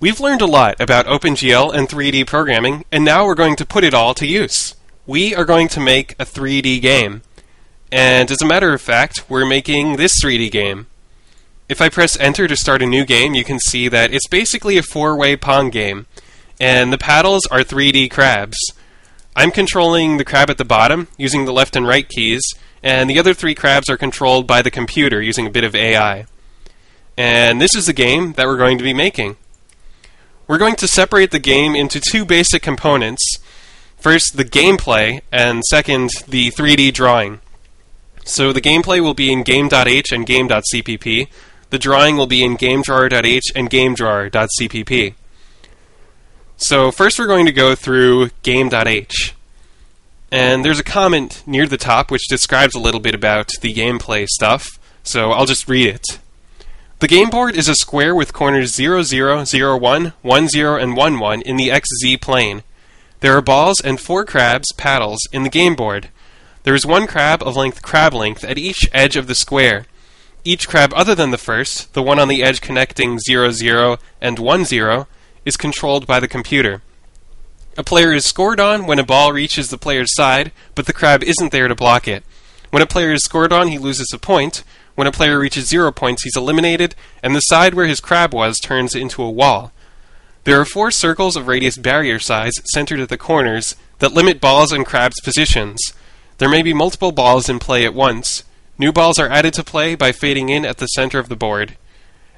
We've learned a lot about OpenGL and 3D programming, and now we're going to put it all to use. We are going to make a 3D game. And as a matter of fact, we're making this 3D game. If I press enter to start a new game, you can see that it's basically a four-way Pong game. And the paddles are 3D crabs. I'm controlling the crab at the bottom using the left and right keys, and the other three crabs are controlled by the computer using a bit of AI. And this is the game that we're going to be making. We're going to separate the game into two basic components. First, the gameplay, and second, the 3D drawing. So the gameplay will be in game.h and game.cpp. The drawing will be in gamedrawer.h and gamedrawer.cpp. So first we're going to go through game.h. And there's a comment near the top which describes a little bit about the gameplay stuff, so I'll just read it. The game board is a square with corners 0, 0, 0, 1, 1, 0, and 1, 1 in the XZ plane. There are balls and four crabs, paddles, in the game board. There is one crab of length crab length at each edge of the square. Each crab other than the first, the one on the edge connecting 0, 0 and 1, 0, is controlled by the computer. A player is scored on when a ball reaches the player's side, but the crab isn't there to block it. When a player is scored on, he loses a point, when a player reaches zero points, he's eliminated, and the side where his crab was turns into a wall. There are four circles of radius barrier size centered at the corners that limit balls and crabs' positions. There may be multiple balls in play at once. New balls are added to play by fading in at the center of the board.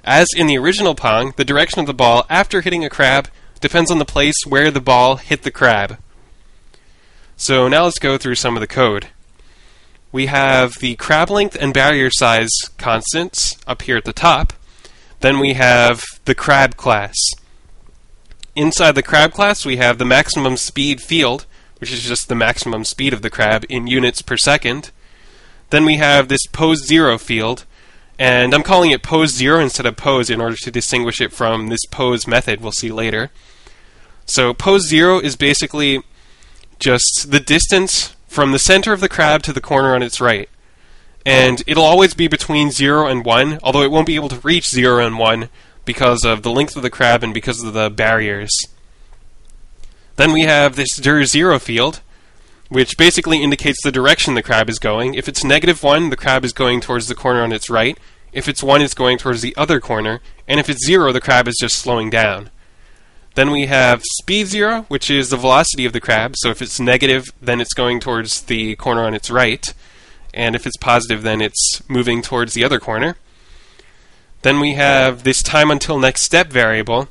As in the original Pong, the direction of the ball after hitting a crab depends on the place where the ball hit the crab. So now let's go through some of the code we have the crab length and barrier size constants up here at the top. Then we have the crab class. Inside the crab class, we have the maximum speed field, which is just the maximum speed of the crab in units per second. Then we have this pose zero field, and I'm calling it pose zero instead of pose in order to distinguish it from this pose method we'll see later. So pose zero is basically just the distance from the center of the crab to the corner on its right. And oh. it'll always be between 0 and 1, although it won't be able to reach 0 and 1 because of the length of the crab and because of the barriers. Then we have this dir 0 field, which basically indicates the direction the crab is going. If it's negative 1, the crab is going towards the corner on its right. If it's 1, it's going towards the other corner. And if it's 0, the crab is just slowing down. Then we have speed zero, which is the velocity of the crab. So if it's negative, then it's going towards the corner on its right. And if it's positive, then it's moving towards the other corner. Then we have this time until next step variable,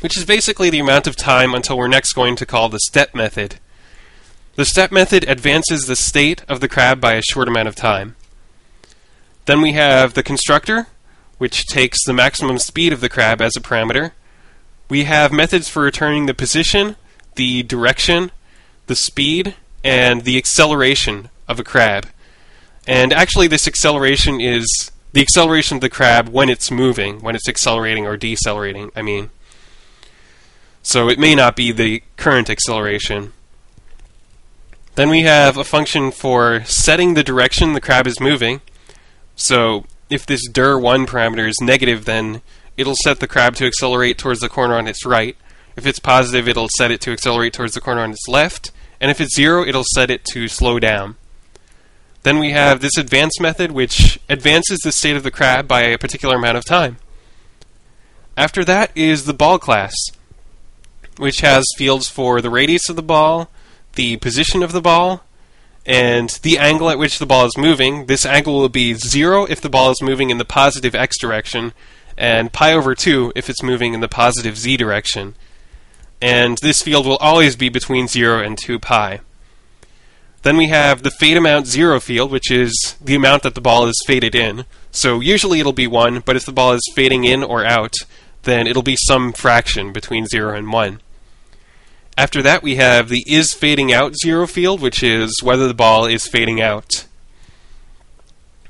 which is basically the amount of time until we're next going to call the step method. The step method advances the state of the crab by a short amount of time. Then we have the constructor, which takes the maximum speed of the crab as a parameter we have methods for returning the position, the direction, the speed, and the acceleration of a crab. And actually, this acceleration is the acceleration of the crab when it's moving, when it's accelerating or decelerating, I mean. So it may not be the current acceleration. Then we have a function for setting the direction the crab is moving. So if this dir1 parameter is negative, then it'll set the crab to accelerate towards the corner on its right. If it's positive, it'll set it to accelerate towards the corner on its left. And if it's zero, it'll set it to slow down. Then we have this advance method, which advances the state of the crab by a particular amount of time. After that is the ball class, which has fields for the radius of the ball, the position of the ball, and the angle at which the ball is moving. This angle will be zero if the ball is moving in the positive x direction, and pi over 2 if it's moving in the positive z direction. And this field will always be between 0 and 2 pi. Then we have the fade amount 0 field, which is the amount that the ball is faded in. So usually it'll be 1, but if the ball is fading in or out, then it'll be some fraction between 0 and 1. After that, we have the is fading out 0 field, which is whether the ball is fading out.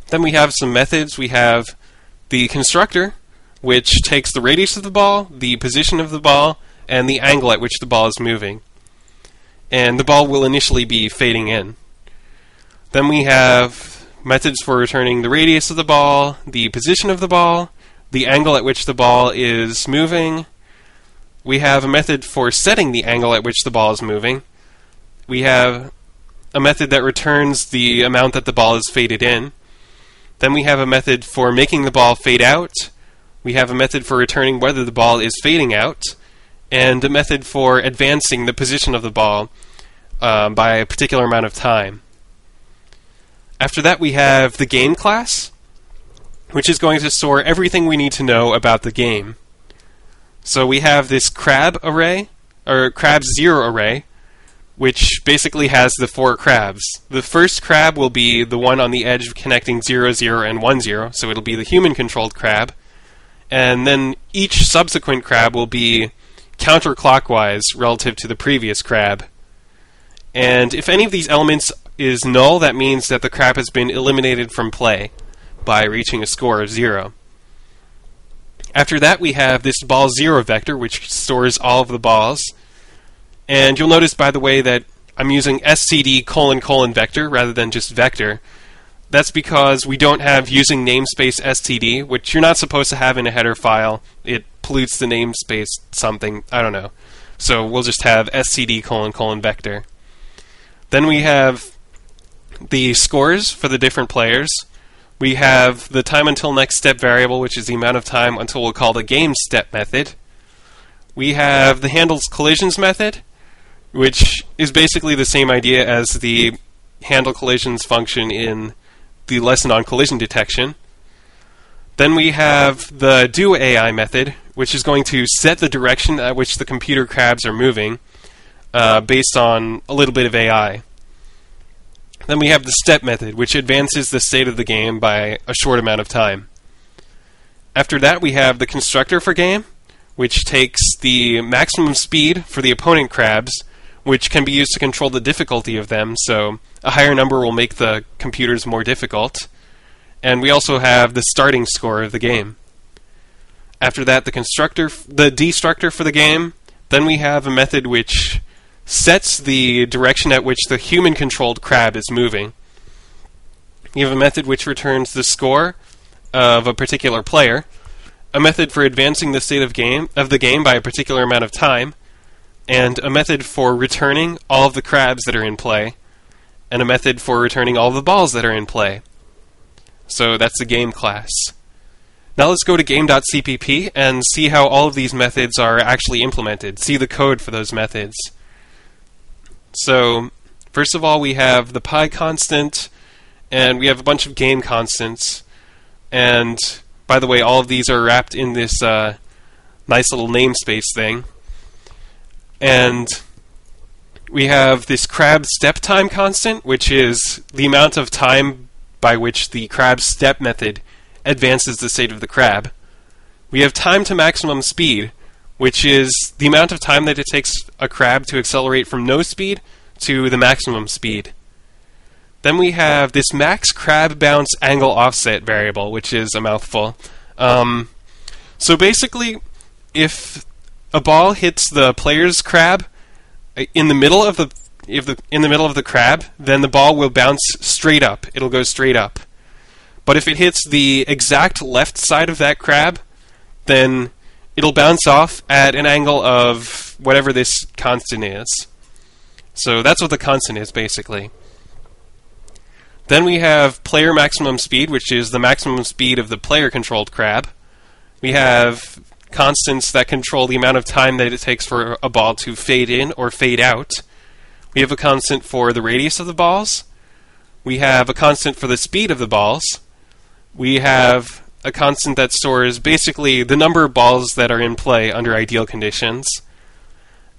Then we have some methods. We have the constructor, which takes the radius of the ball, the position of the ball, and the angle at which the ball is moving. And the ball will initially be fading in. Then we have methods for returning the radius of the ball, the position of the ball, the angle at which the ball is moving, We have a method for setting the angle at which the ball is moving. We have a method that returns the amount that the ball is faded in. Then we have a method for making the ball fade out. We have a method for returning whether the ball is fading out. And a method for advancing the position of the ball uh, by a particular amount of time. After that, we have the game class, which is going to store everything we need to know about the game. So we have this crab array, or crab zero array, which basically has the four crabs. The first crab will be the one on the edge connecting 0, 0, and 1, 0, so it'll be the human controlled crab. And then each subsequent crab will be counterclockwise relative to the previous crab. And if any of these elements is null, that means that the crab has been eliminated from play by reaching a score of 0. After that, we have this ball 0 vector, which stores all of the balls. And you'll notice, by the way, that I'm using std colon colon vector rather than just vector. That's because we don't have using namespace std, which you're not supposed to have in a header file. It pollutes the namespace something. I don't know. So we'll just have std colon colon vector. Then we have the scores for the different players. We have the time until next step variable, which is the amount of time until we'll call the game step method. We have the handles collisions method, which is basically the same idea as the handle collisions function in the lesson on collision detection. Then we have the do AI method, which is going to set the direction at which the computer crabs are moving uh, based on a little bit of AI. Then we have the step method, which advances the state of the game by a short amount of time. After that, we have the constructor for game, which takes the maximum speed for the opponent crabs which can be used to control the difficulty of them. So a higher number will make the computers more difficult. And we also have the starting score of the game. After that, the constructor, the destructor for the game. Then we have a method which sets the direction at which the human-controlled crab is moving. We have a method which returns the score of a particular player, a method for advancing the state of game of the game by a particular amount of time, and a method for returning all of the crabs that are in play, and a method for returning all the balls that are in play. So that's the game class. Now let's go to game.cpp and see how all of these methods are actually implemented. See the code for those methods. So, first of all, we have the pi constant, and we have a bunch of game constants. And by the way, all of these are wrapped in this uh, nice little namespace thing. And we have this crab step time constant, which is the amount of time by which the crab step method advances the state of the crab. We have time to maximum speed, which is the amount of time that it takes a crab to accelerate from no speed to the maximum speed. Then we have this max crab bounce angle offset variable, which is a mouthful. Um, so basically, if a ball hits the player's crab uh, in the middle of the if the in the middle of the crab, then the ball will bounce straight up. It'll go straight up. But if it hits the exact left side of that crab, then it'll bounce off at an angle of whatever this constant is. So that's what the constant is basically. Then we have player maximum speed, which is the maximum speed of the player controlled crab. We have constants that control the amount of time that it takes for a ball to fade in or fade out. We have a constant for the radius of the balls. We have a constant for the speed of the balls. We have a constant that stores basically the number of balls that are in play under ideal conditions.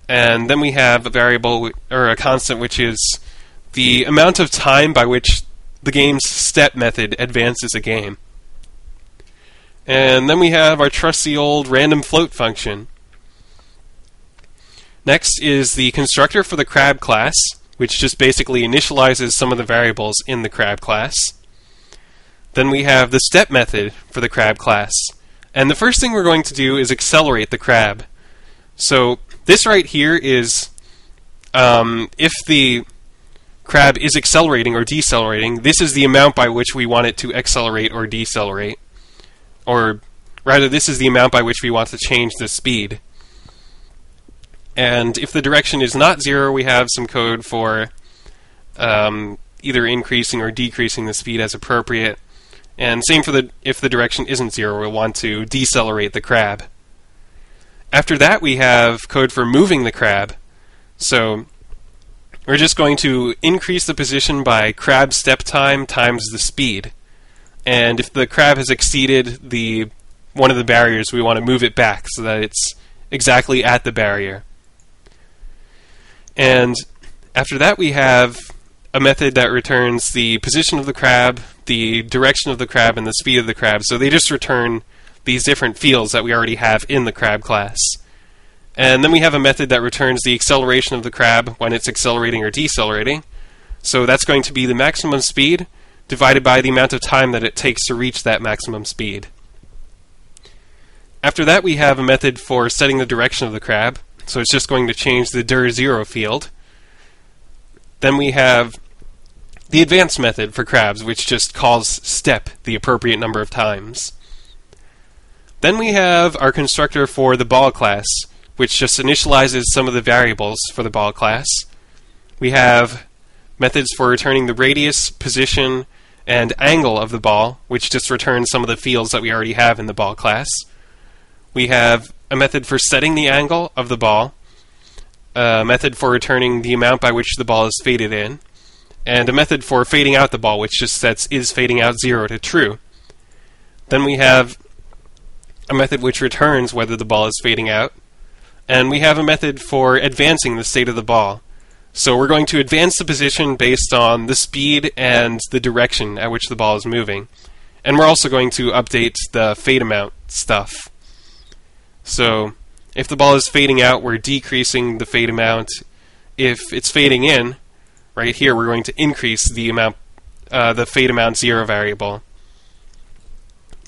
And then we have a variable or a constant which is the amount of time by which the game's step method advances a game. And then we have our trusty old random float function. Next is the constructor for the crab class, which just basically initializes some of the variables in the crab class. Then we have the step method for the crab class. And the first thing we're going to do is accelerate the crab. So this right here is um, if the crab is accelerating or decelerating, this is the amount by which we want it to accelerate or decelerate or rather, this is the amount by which we want to change the speed. And if the direction is not zero, we have some code for um, either increasing or decreasing the speed as appropriate. And same for the if the direction isn't zero, we'll want to decelerate the crab. After that, we have code for moving the crab. So we're just going to increase the position by crab step time times the speed. And if the crab has exceeded the one of the barriers, we want to move it back so that it's exactly at the barrier. And after that, we have a method that returns the position of the crab, the direction of the crab, and the speed of the crab. So they just return these different fields that we already have in the crab class. And then we have a method that returns the acceleration of the crab when it's accelerating or decelerating. So that's going to be the maximum speed divided by the amount of time that it takes to reach that maximum speed. After that, we have a method for setting the direction of the crab. So it's just going to change the dir 0 field. Then we have the advanced method for crabs, which just calls step the appropriate number of times. Then we have our constructor for the ball class, which just initializes some of the variables for the ball class. We have methods for returning the radius, position, and angle of the ball, which just returns some of the fields that we already have in the ball class. We have a method for setting the angle of the ball, a method for returning the amount by which the ball is faded in, and a method for fading out the ball, which just sets is fading out 0 to true. Then we have a method which returns whether the ball is fading out, and we have a method for advancing the state of the ball. So we're going to advance the position based on the speed and the direction at which the ball is moving. And we're also going to update the fade amount stuff. So if the ball is fading out, we're decreasing the fade amount. If it's fading in, right here, we're going to increase the amount, uh, the fade amount zero variable.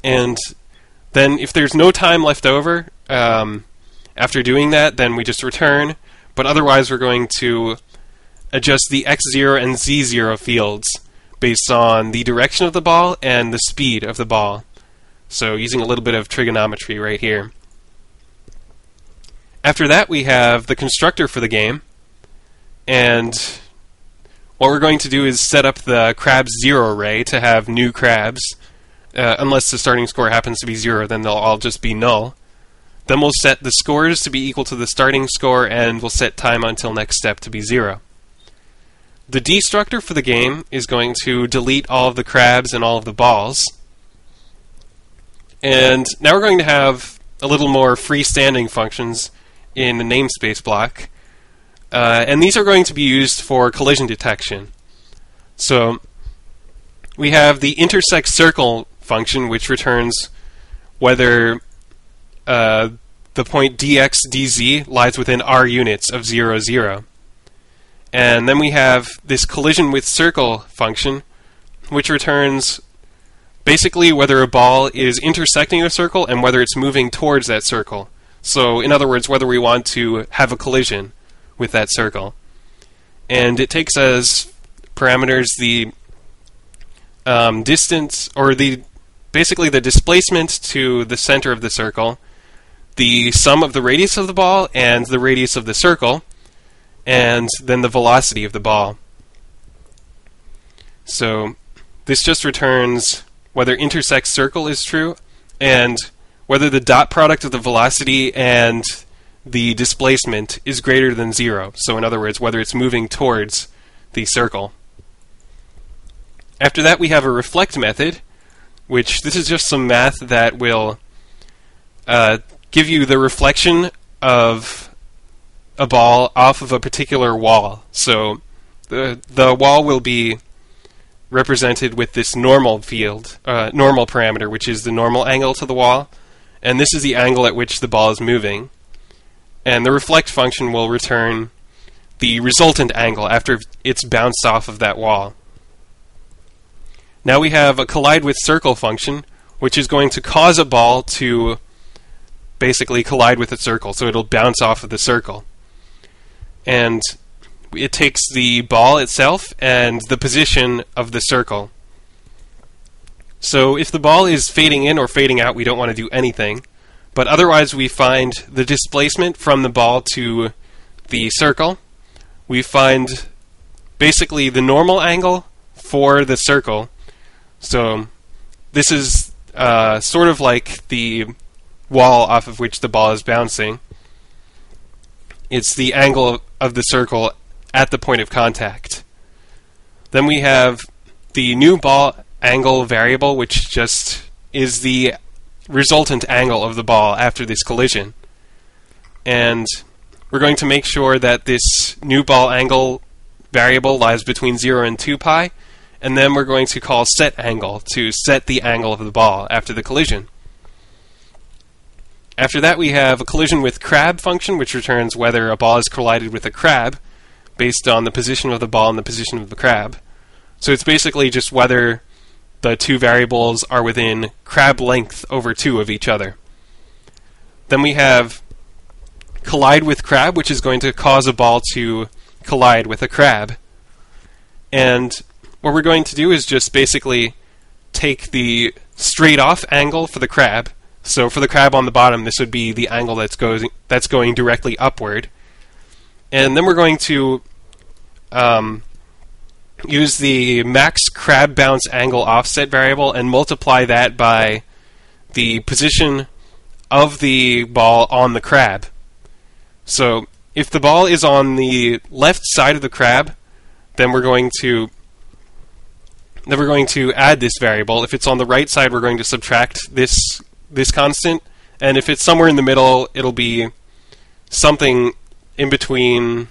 And then if there's no time left over um, after doing that, then we just return. But otherwise, we're going to adjust the x0 and z0 fields based on the direction of the ball and the speed of the ball. So using a little bit of trigonometry right here. After that, we have the constructor for the game. And what we're going to do is set up the crab zero array to have new crabs. Uh, unless the starting score happens to be zero, then they'll all just be null. Then we'll set the scores to be equal to the starting score, and we'll set time until next step to be zero. The destructor for the game is going to delete all of the crabs and all of the balls. And now we're going to have a little more freestanding functions in the namespace block. Uh, and these are going to be used for collision detection. So we have the intersect circle function, which returns whether uh, the point dx dz lies within r units of 0, 0. And then we have this collision with circle function, which returns basically whether a ball is intersecting a circle and whether it's moving towards that circle. So, in other words, whether we want to have a collision with that circle. And it takes as parameters the um, distance, or the basically the displacement to the center of the circle, the sum of the radius of the ball and the radius of the circle, and then the velocity of the ball. So this just returns whether intersect circle is true and whether the dot product of the velocity and the displacement is greater than zero. So, in other words, whether it's moving towards the circle. After that, we have a reflect method, which this is just some math that will uh, give you the reflection of a ball off of a particular wall. So, the the wall will be represented with this normal field, uh, normal parameter, which is the normal angle to the wall and this is the angle at which the ball is moving. And the reflect function will return the resultant angle after it's bounced off of that wall. Now we have a collide with circle function, which is going to cause a ball to basically collide with a circle, so it'll bounce off of the circle. And it takes the ball itself and the position of the circle. So if the ball is fading in or fading out, we don't want to do anything. But otherwise, we find the displacement from the ball to the circle, we find basically the normal angle for the circle. So this is uh, sort of like the wall off of which the ball is bouncing. It's the angle of the circle at the point of contact. Then we have the new ball angle variable, which just is the resultant angle of the ball after this collision. And we're going to make sure that this new ball angle variable lies between 0 and 2 pi, and then we're going to call set angle to set the angle of the ball after the collision. After that, we have a collision with crab function, which returns whether a ball is collided with a crab based on the position of the ball and the position of the crab. So it's basically just whether the two variables are within crab length over 2 of each other. Then we have collide with crab, which is going to cause a ball to collide with a crab. And what we're going to do is just basically take the straight off angle for the crab. So for the crab on the bottom, this would be the angle that's going that's going directly upward. And then we're going to um, use the max crab bounce angle offset variable and multiply that by the position of the ball on the crab. So if the ball is on the left side of the crab, then we're going to then we're going to add this variable. If it's on the right side, we're going to subtract this this constant, and if it's somewhere in the middle, it'll be something in between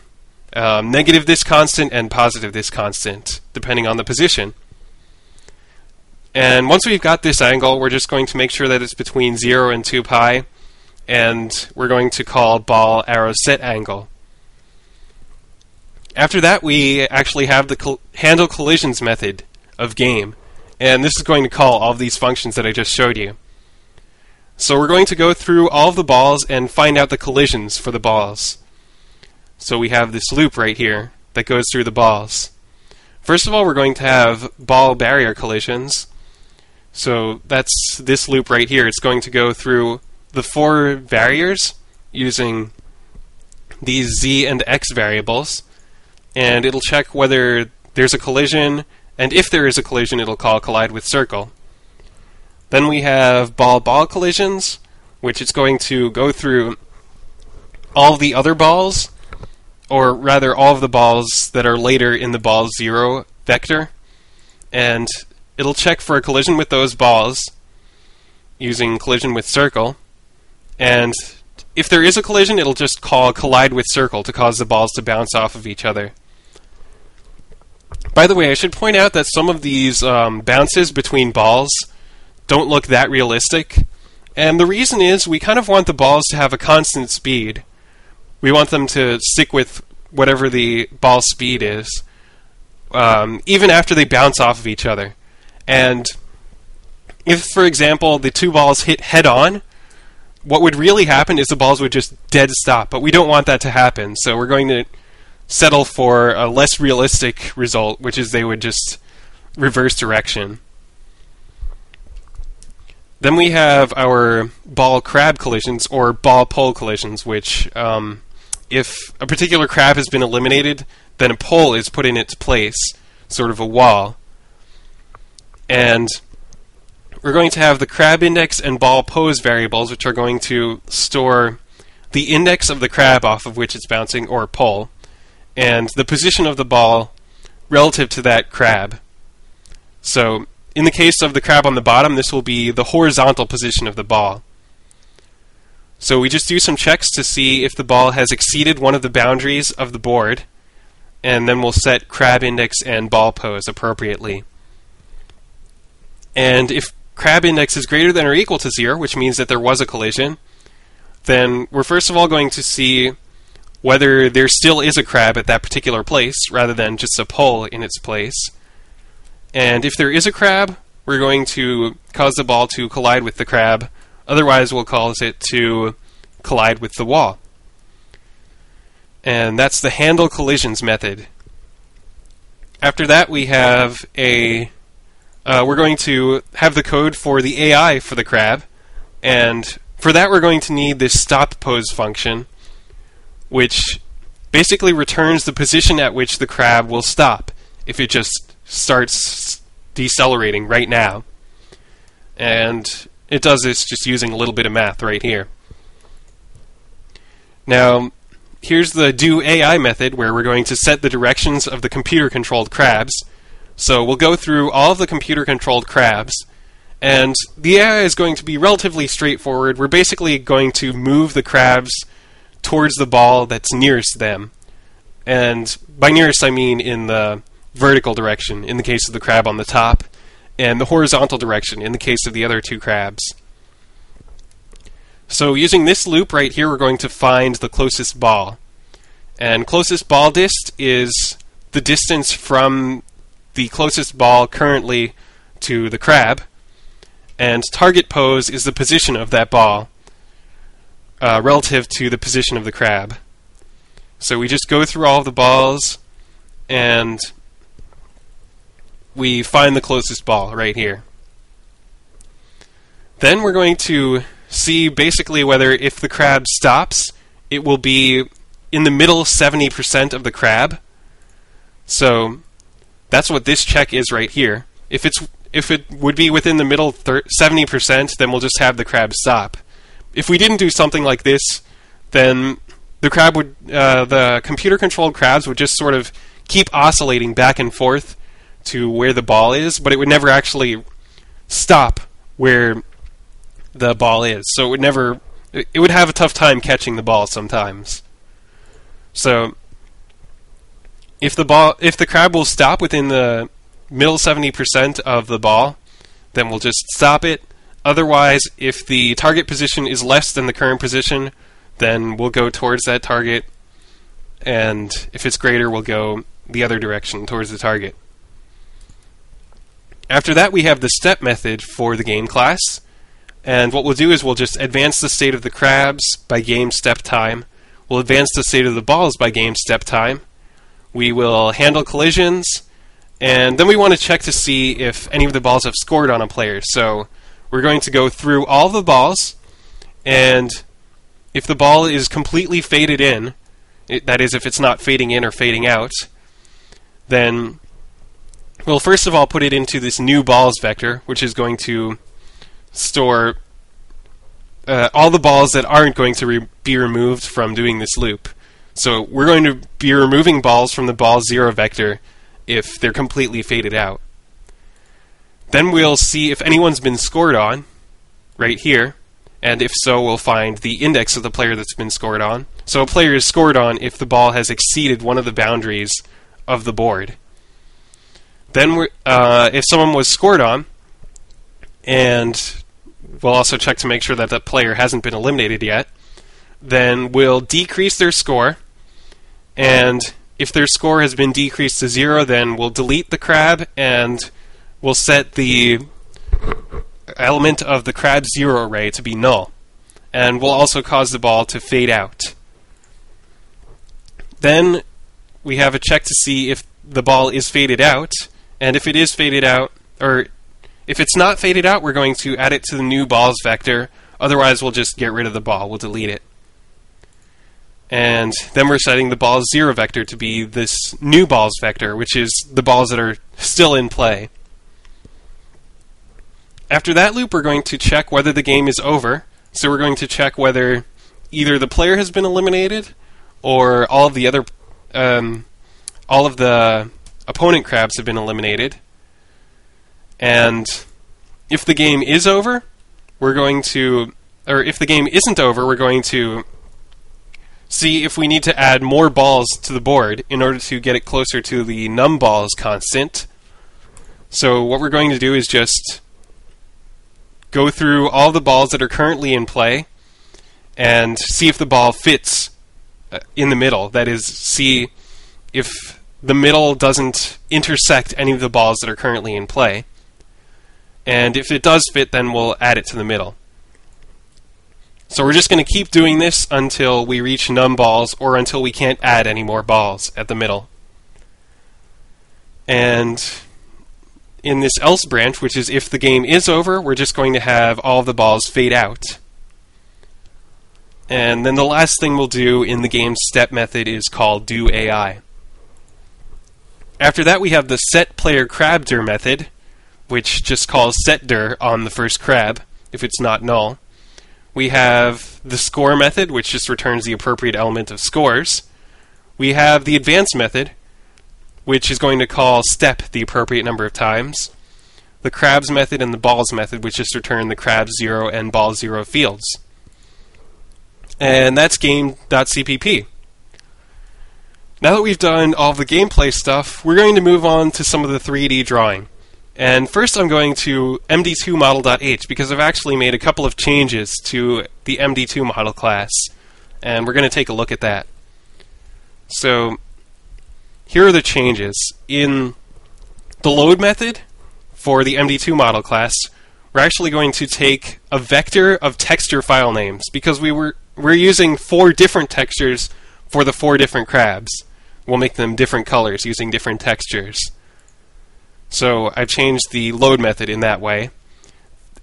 um, negative this constant and positive this constant, depending on the position. And once we've got this angle, we're just going to make sure that it's between 0 and 2 pi, and we're going to call ball arrow set angle. After that, we actually have the col handle collisions method of game, and this is going to call all of these functions that I just showed you. So we're going to go through all of the balls and find out the collisions for the balls. So we have this loop right here that goes through the balls. First of all, we're going to have ball barrier collisions. So that's this loop right here. It's going to go through the four barriers using these z and x variables, and it'll check whether there's a collision, and if there is a collision, it'll call collide with circle. Then we have ball-ball collisions, which it's going to go through all the other balls, or rather all of the balls that are later in the ball zero vector, and it'll check for a collision with those balls using collision with circle. And if there is a collision, it'll just call collide with circle to cause the balls to bounce off of each other. By the way, I should point out that some of these um, bounces between balls don't look that realistic. And the reason is we kind of want the balls to have a constant speed. We want them to stick with whatever the ball speed is, um, even after they bounce off of each other. And if, for example, the two balls hit head on, what would really happen is the balls would just dead stop, but we don't want that to happen. So we're going to settle for a less realistic result, which is they would just reverse direction. Then we have our ball crab collisions or ball pole collisions, which, um, if a particular crab has been eliminated, then a pole is put in its place, sort of a wall. And we're going to have the crab index and ball pose variables, which are going to store the index of the crab off of which it's bouncing, or pole, and the position of the ball relative to that crab. So, in the case of the crab on the bottom, this will be the horizontal position of the ball. So we just do some checks to see if the ball has exceeded one of the boundaries of the board, and then we'll set crab index and ball pose appropriately. And if crab index is greater than or equal to 0, which means that there was a collision, then we're first of all going to see whether there still is a crab at that particular place rather than just a pole in its place. And if there is a crab, we're going to cause the ball to collide with the crab. Otherwise, we'll cause it to collide with the wall. And that's the handle collisions method. After that, we have a uh, we're going to have the code for the AI for the crab, and for that we're going to need this stop pose function, which basically returns the position at which the crab will stop if it just starts decelerating right now. And it does this just using a little bit of math right here. Now, here's the do AI method where we're going to set the directions of the computer controlled crabs. So we'll go through all of the computer controlled crabs, and the AI is going to be relatively straightforward. We're basically going to move the crabs towards the ball that's nearest them. And by nearest, I mean in the vertical direction in the case of the crab on the top, and the horizontal direction in the case of the other two crabs. So using this loop right here, we're going to find the closest ball. And closest ball dist is the distance from the closest ball currently to the crab. And target pose is the position of that ball uh, relative to the position of the crab. So we just go through all of the balls and we find the closest ball right here. Then we're going to see basically whether if the crab stops, it will be in the middle 70% of the crab. So that's what this check is right here. If it's if it would be within the middle 70%, then we'll just have the crab stop. If we didn't do something like this, then the crab would uh, the computer controlled crabs would just sort of keep oscillating back and forth to where the ball is, but it would never actually stop where the ball is. So it would never it would have a tough time catching the ball sometimes. So if the ball if the crab will stop within the middle 70% of the ball, then we'll just stop it. Otherwise, if the target position is less than the current position, then we'll go towards that target. And if it's greater, we'll go the other direction towards the target. After that, we have the step method for the game class. And what we'll do is we'll just advance the state of the crabs by game step time. We'll advance the state of the balls by game step time. We will handle collisions. And then we want to check to see if any of the balls have scored on a player. So we're going to go through all the balls. And if the ball is completely faded in, it, that is, if it's not fading in or fading out, then we'll first of all put it into this new balls vector, which is going to store uh, all the balls that aren't going to re- be removed from doing this loop. So we're going to be removing balls from the ball zero vector if they're completely faded out. Then we'll see if anyone's been scored on, right here, and if so, we'll find the index of the player that's been scored on. So a player is scored on if the ball has exceeded one of the boundaries of the board. Then, uh, if someone was scored on, and we'll also check to make sure that that player hasn't been eliminated yet, then we'll decrease their score, and if their score has been decreased to zero, then we'll delete the crab and we'll set the element of the crab zero array to be null. And we'll also cause the ball to fade out. Then we have a check to see if the ball is faded out, and if it is faded out, or if it's not faded out, we're going to add it to the new balls vector. Otherwise, we'll just get rid of the ball. We'll delete it. And then we're setting the balls zero vector to be this new balls vector, which is the balls that are still in play. After that loop, we're going to check whether the game is over. So we're going to check whether either the player has been eliminated or all of the other um, all of the opponent crabs have been eliminated. And if the game is over, we're going to, or if the game isn't over, we're going to see if we need to add more balls to the board in order to get it closer to the num balls constant. So what we're going to do is just go through all the balls that are currently in play and see if the ball fits uh, in the middle. That is, see if the middle doesn't intersect any of the balls that are currently in play. And if it does fit, then we'll add it to the middle. So we're just going to keep doing this until we reach num balls or until we can't add any more balls at the middle. And in this else branch, which is if the game is over, we're just going to have all the balls fade out. And then the last thing we'll do in the game step method is called do AI. After that, we have the set player crabdir method, which just calls setdir on the first crab if it's not null. We have the score method, which just returns the appropriate element of scores. We have the advanced method, which is going to call step the appropriate number of times. The crabs method and the balls method, which just return the crab 0 and ball 0 fields. And that's game.cpp. Now that we've done all the gameplay stuff, we're going to move on to some of the 3D drawing. And first I'm going to md2model.h because I've actually made a couple of changes to the md2 model class. And we're going to take a look at that. So here are the changes. In the load method for the md2 model class, we're actually going to take a vector of texture file names because we were we're using four different textures for the four different crabs. We'll make them different colors using different textures. So I've changed the load method in that way.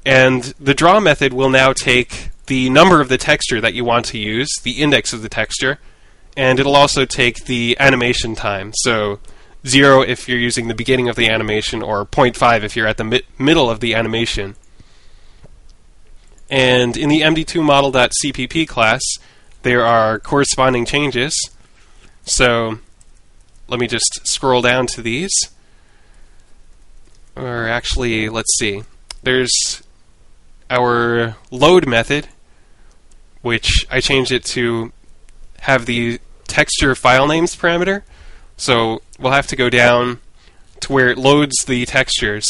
And the draw method will now take the number of the texture that you want to use, the index of the texture, and it'll also take the animation time. So 0 if you're using the beginning of the animation, or 0.5 if you're at the mi middle of the animation. And in the md2model.cpp class, there are corresponding changes. So let me just scroll down to these or actually, let's see. There's our load method, which I changed it to have the texture file names parameter. So we'll have to go down to where it loads the textures.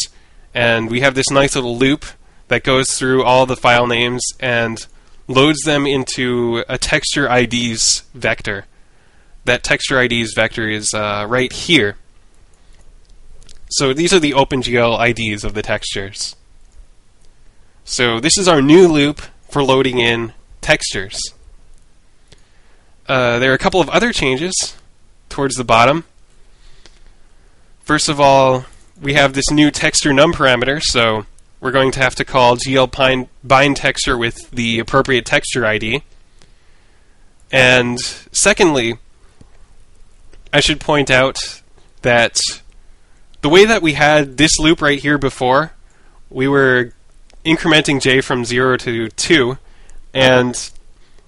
And we have this nice little loop that goes through all the file names and loads them into a texture IDs vector. That texture IDs vector is uh, right here. So these are the OpenGL IDs of the textures. So this is our new loop for loading in textures. Uh, there are a couple of other changes towards the bottom. First of all, we have this new texture num parameter, so we're going to have to call gl bind texture with the appropriate texture ID. And secondly, I should point out that the way that we had this loop right here before, we were incrementing j from 0 to 2, and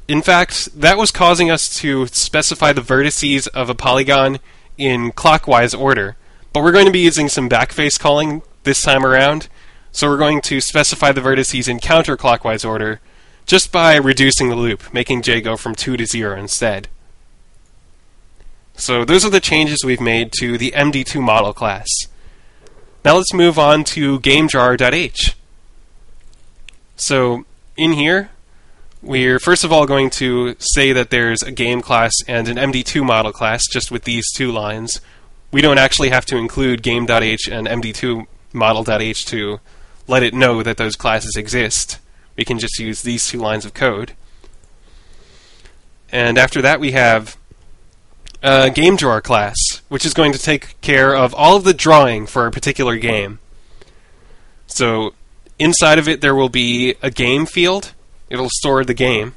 in fact, that was causing us to specify the vertices of a polygon in clockwise order. But we're going to be using some backface culling this time around, so we're going to specify the vertices in counterclockwise order just by reducing the loop, making j go from 2 to 0 instead. So those are the changes we've made to the MD2 model class. Now let's move on to GameDrawer.h. So in here, we're first of all going to say that there's a game class and an MD2 model class just with these two lines. We don't actually have to include game.h and MD2 model.h to let it know that those classes exist. We can just use these two lines of code. And after that we have uh, game drawer class, which is going to take care of all of the drawing for a particular game. So inside of it, there will be a game field. It'll store the game.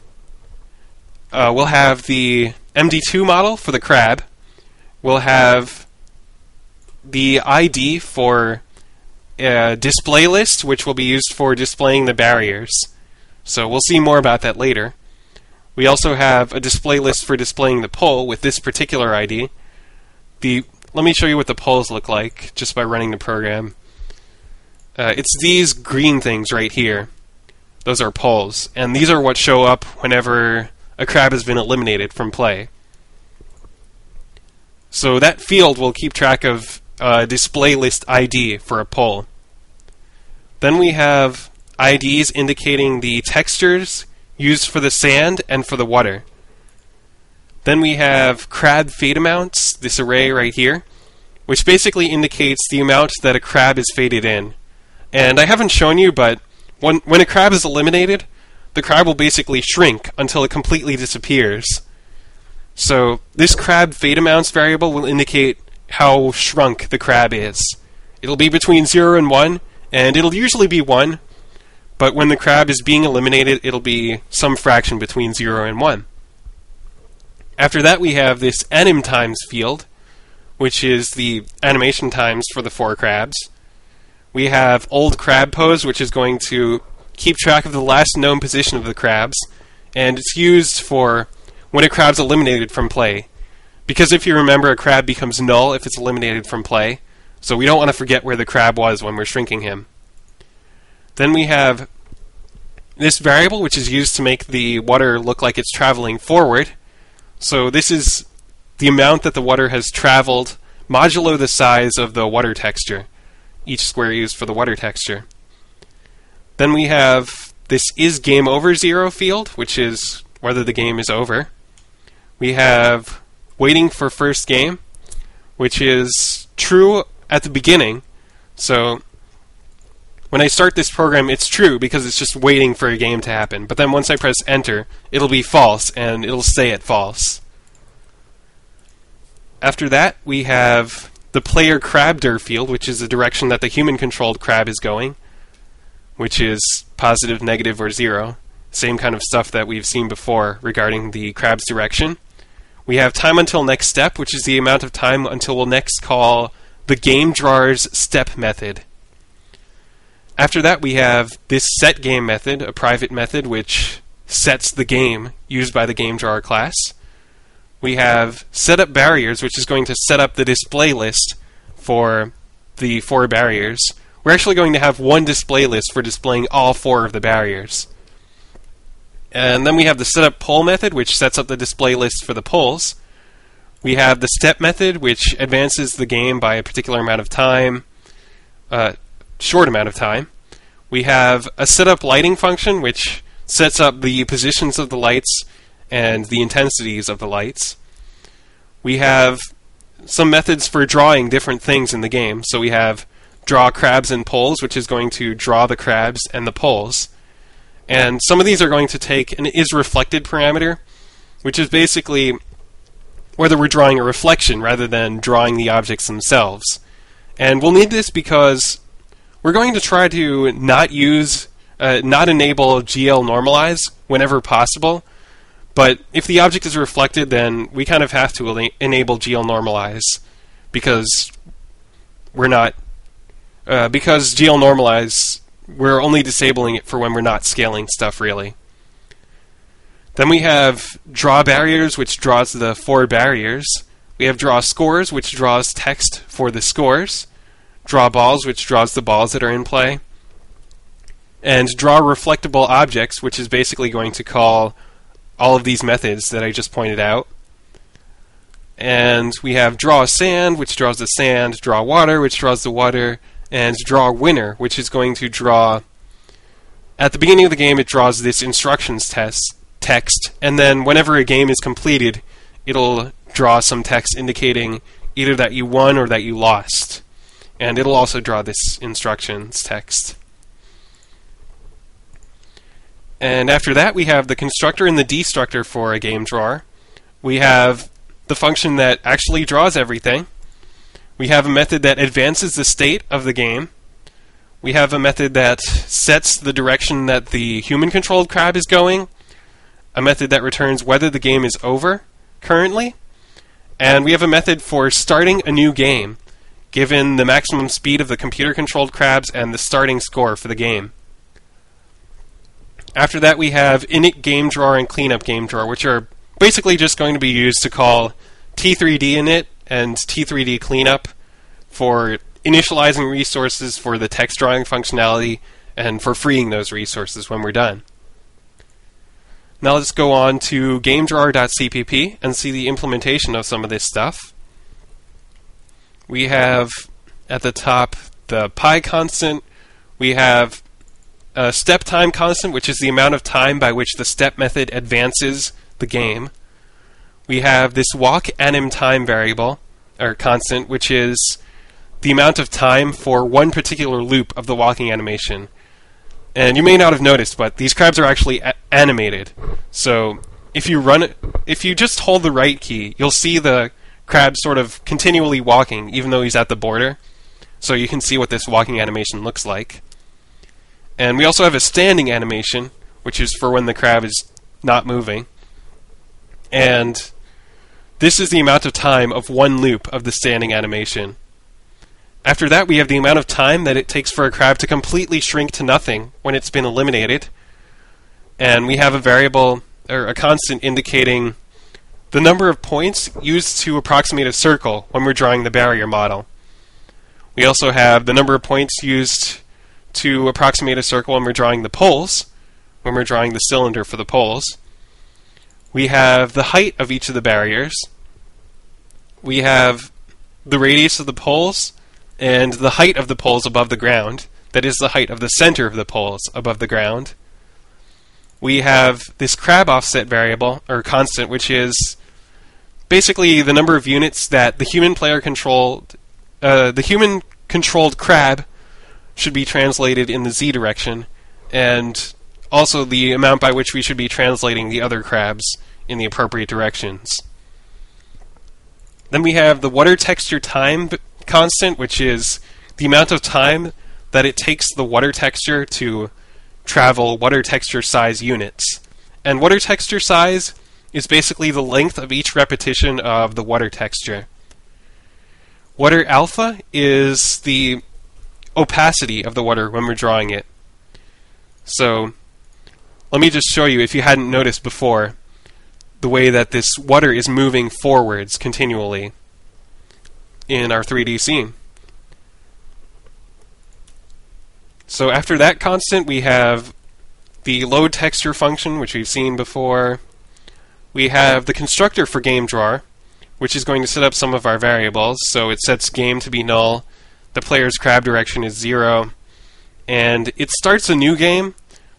Uh, we'll have the MD2 model for the crab. We'll have the ID for a display list, which will be used for displaying the barriers. So we'll see more about that later. We also have a display list for displaying the pole with this particular ID. The let me show you what the poles look like just by running the program. Uh, it's these green things right here. Those are poles, and these are what show up whenever a crab has been eliminated from play. So that field will keep track of uh, display list ID for a pole. Then we have IDs indicating the textures used for the sand and for the water. Then we have crab fade amounts, this array right here, which basically indicates the amount that a crab is faded in. And I haven't shown you, but when, when a crab is eliminated, the crab will basically shrink until it completely disappears. So this crab fade amounts variable will indicate how shrunk the crab is. It'll be between 0 and 1, and it'll usually be 1, but when the crab is being eliminated, it'll be some fraction between 0 and 1. After that, we have this anim times field, which is the animation times for the four crabs. We have old crab pose, which is going to keep track of the last known position of the crabs, and it's used for when a crab's eliminated from play. Because if you remember, a crab becomes null if it's eliminated from play, so we don't want to forget where the crab was when we're shrinking him. Then we have this variable, which is used to make the water look like it's traveling forward. So this is the amount that the water has traveled modulo the size of the water texture, each square used for the water texture. Then we have this is game over zero field, which is whether the game is over. We have waiting for first game, which is true at the beginning. So when I start this program, it's true because it's just waiting for a game to happen. But then once I press enter, it'll be false and it'll stay at false. After that, we have the player crab dir field, which is the direction that the human controlled crab is going, which is positive, negative, or zero. Same kind of stuff that we've seen before regarding the crab's direction. We have time until next step, which is the amount of time until we'll next call the game drawer's step method. After that, we have this set game method, a private method which sets the game used by the game drawer class. We have setup barriers, which is going to set up the display list for the four barriers. We're actually going to have one display list for displaying all four of the barriers. And then we have the setup pole method, which sets up the display list for the poles. We have the step method, which advances the game by a particular amount of time, uh, short amount of time. We have a setup lighting function, which sets up the positions of the lights and the intensities of the lights. We have some methods for drawing different things in the game. So we have draw crabs and poles, which is going to draw the crabs and the poles. And some of these are going to take an is reflected parameter, which is basically whether we're drawing a reflection rather than drawing the objects themselves. And we'll need this because we're going to try to not use, uh, not enable GL normalize whenever possible. But if the object is reflected, then we kind of have to enable GL normalize because we're not, uh, because GL normalize we're only disabling it for when we're not scaling stuff really. Then we have draw barriers, which draws the four barriers. We have draw scores, which draws text for the scores. Draw balls, which draws the balls that are in play. And draw reflectable objects, which is basically going to call all of these methods that I just pointed out. And we have draw sand, which draws the sand, draw water, which draws the water, and draw winner, which is going to draw. At the beginning of the game, it draws this instructions test text, and then whenever a game is completed, it'll draw some text indicating either that you won or that you lost. And it'll also draw this instructions text. And after that, we have the constructor and the destructor for a game drawer. We have the function that actually draws everything, we have a method that advances the state of the game. We have a method that sets the direction that the human controlled crab is going. A method that returns whether the game is over currently. And we have a method for starting a new game, given the maximum speed of the computer controlled crabs and the starting score for the game. After that, we have init game drawer and cleanup game drawer, which are basically just going to be used to call T3D init and T3D cleanup for initializing resources for the text drawing functionality and for freeing those resources when we're done. Now let's go on to GameDrawer.cpp and see the implementation of some of this stuff. We have at the top the pi constant. We have a step time constant, which is the amount of time by which the step method advances the game we have this walk anim time variable, or constant, which is the amount of time for one particular loop of the walking animation. And you may not have noticed, but these crabs are actually a- animated. So if you run it, if you just hold the right key, you'll see the crab sort of continually walking, even though he's at the border. So you can see what this walking animation looks like. And we also have a standing animation, which is for when the crab is not moving. And this is the amount of time of one loop of the standing animation. After that, we have the amount of time that it takes for a crab to completely shrink to nothing when it's been eliminated. And we have a variable, or a constant indicating the number of points used to approximate a circle when we're drawing the barrier model. We also have the number of points used to approximate a circle when we're drawing the poles, when we're drawing the cylinder for the poles. We have the height of each of the barriers. We have the radius of the poles and the height of the poles above the ground. That is the height of the center of the poles above the ground. We have this crab offset variable, or constant, which is basically the number of units that the human player controlled, uh, the human controlled crab should be translated in the z direction, and also the amount by which we should be translating the other crabs in the appropriate directions. Then we have the water texture time constant, which is the amount of time that it takes the water texture to travel water texture size units. And water texture size is basically the length of each repetition of the water texture. Water alpha is the opacity of the water when we're drawing it. So, let me just show you, if you hadn't noticed before, the way that this water is moving forwards continually in our 3D scene. So after that constant, we have the load texture function, which we've seen before. We have the constructor for GameDrawer, which is going to set up some of our variables. So it sets game to be null, the player's crab direction is zero, and it starts a new game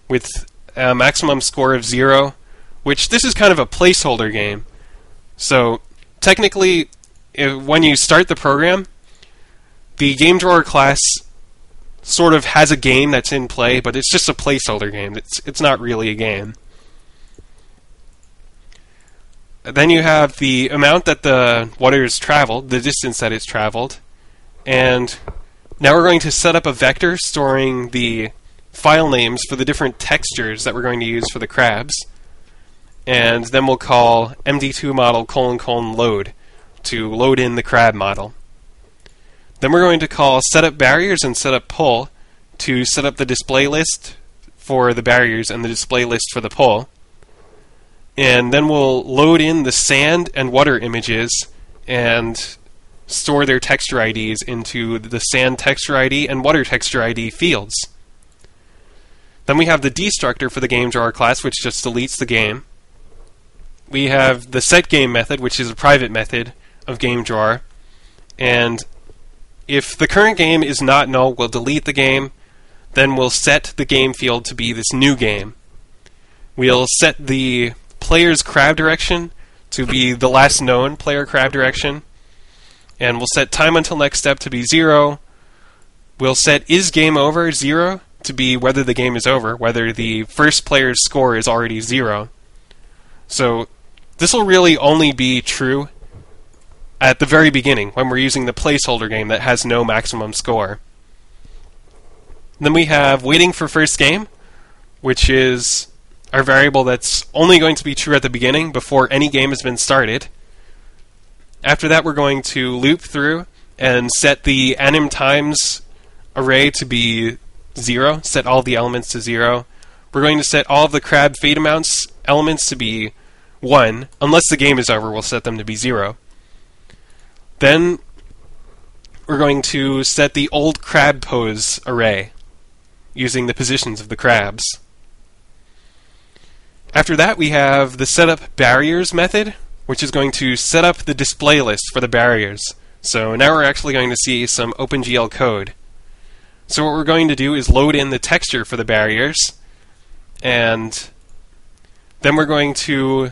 with a maximum score of zero, which this is kind of a placeholder game. So technically, if, when you start the program, the GameDrawer class sort of has a game that's in play, but it's just a placeholder game. It's it's not really a game. Then you have the amount that the water has traveled, the distance that it's traveled, and now we're going to set up a vector storing the file names for the different textures that we're going to use for the crabs. And then we'll call md2 model colon colon load to load in the crab model. Then we're going to call setup barriers and setup pole to set up the display list for the barriers and the display list for the pole. And then we'll load in the sand and water images and store their texture IDs into the sand texture ID and water texture ID fields. Then we have the destructor for the GameDrawer class, which just deletes the game. We have the setGame method, which is a private method of GameDrawer. And if the current game is not null, we'll delete the game. Then we'll set the game field to be this new game. We'll set the player's crab direction to be the last known player crab direction. And we'll set time until next step to be zero. We'll set is game over zero to be whether the game is over, whether the first player's score is already zero. So this will really only be true at the very beginning when we're using the placeholder game that has no maximum score. Then we have waiting for first game, which is our variable that's only going to be true at the beginning before any game has been started. After that, we're going to loop through and set the anim times array to be 0, set all the elements to 0. We're going to set all of the crab fade amounts elements to be 1. Unless the game is over, we'll set them to be 0. Then we're going to set the old crab pose array using the positions of the crabs. After that, we have the setup barriers method, which is going to set up the display list for the barriers. So now we're actually going to see some OpenGL code. So what we're going to do is load in the texture for the barriers, and then we're going to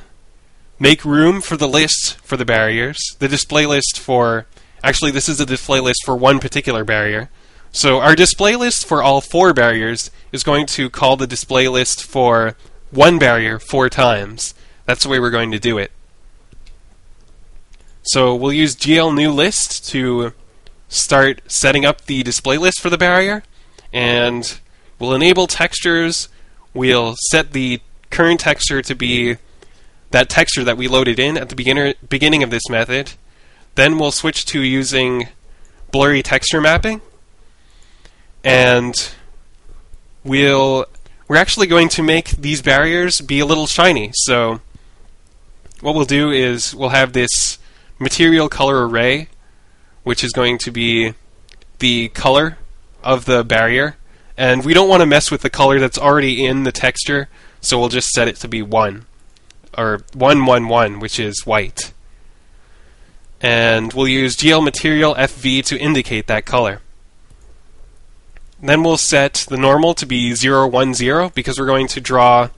make room for the list for the barriers, the display list for actually this is a display list for one particular barrier. So our display list for all four barriers is going to call the display list for one barrier four times. That's the way we're going to do it. So we'll use GL new list to start setting up the display list for the barrier and we'll enable textures, we'll set the current texture to be that texture that we loaded in at the beginner, beginning of this method. Then we'll switch to using blurry texture mapping. And we'll we're actually going to make these barriers be a little shiny. So what we'll do is we'll have this material color array, which is going to be the color of the barrier. And we don't want to mess with the color that's already in the texture, so we'll just set it to be 1. Or 111, which is white. And we'll use GL Material FV to indicate that color. Then we'll set the normal to be 0, 1, 0 because we're going to draw